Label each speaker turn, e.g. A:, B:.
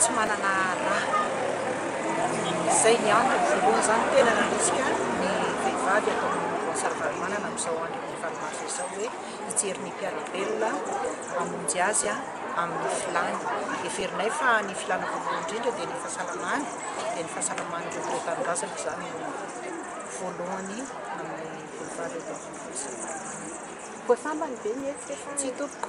A: tsy manana raha izay ny antony voalohany zany tena nanosika ny vehivavy ato amin'ny Voasarivaromanana amin'izao andro amin'ny valo mars izao hoe hijery ny mpiara-belona hamonjy azy amin'ny filàny heverinay fa ny filàna voalohany indrindra dia ny fahasalamany dia ny fahasalaman'ireo mpiray tanindrazana izany no voalohany amin'ny vehivavy ato amin'ny Voasarivaromanana Voasambany ve ny hetsika sa? Tsia tompoko.